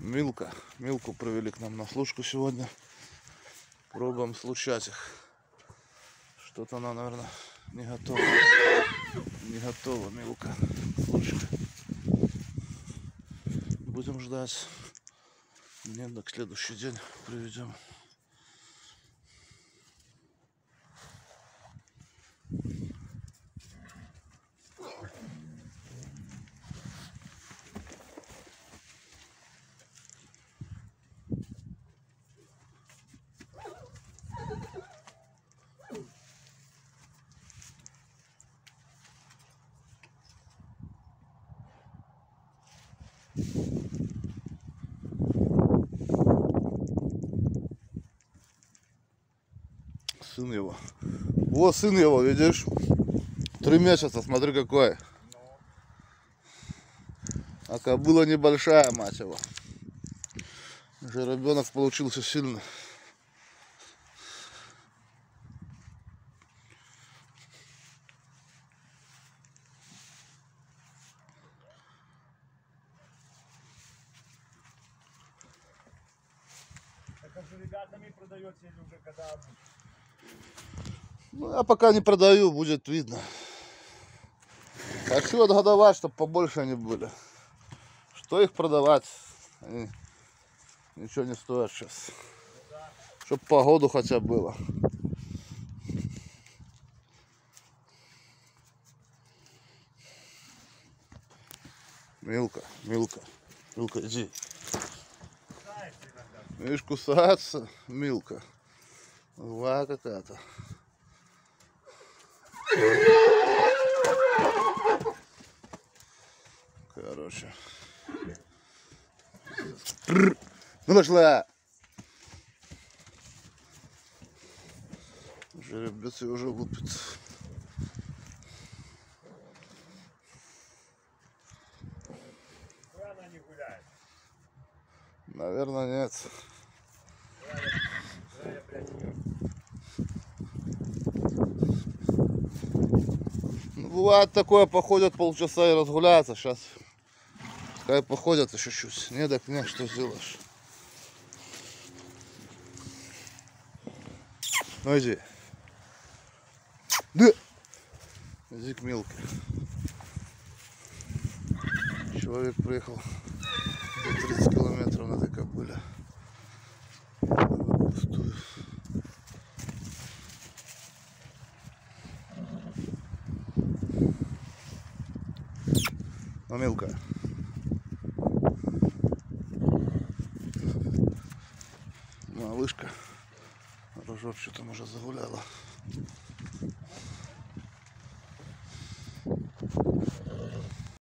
Милка. Милку привели к нам на служку сегодня. Пробуем случать их. Что-то она, наверное, не готова. Не готова, Милка. Слушка. Будем ждать. Нет, так следующий день приведем. Сын его. Вот сын его, видишь? Три месяца, смотри какой. А кобыла небольшая, мать его. Жеребенок получился же ребятами продаете или уже когда Ну, я пока не продаю, будет видно. Хочу отгодовать, чтобы побольше они были. Что их продавать? Они ничего не стоят сейчас. Чтоб погоду хотя бы было. Милка, Милка, Милка, иди. кусается? Видишь, кусаться, Милка. Злая какая-то. Короче. Ну пошла. Жеребец ее уже лупит. Наверное, нет. Куда я, блядь, ее? Ну, бывает такое, походят полчаса и разгуляются. Сейчас пускай походят еще чуть. Не, так не, что сделаешь. Ну иди. Да. Иди к Милке. Человек приехал за 30 километров на этой кобыле. Ну, Милка. Малышка. Рожок что там уже загуляла.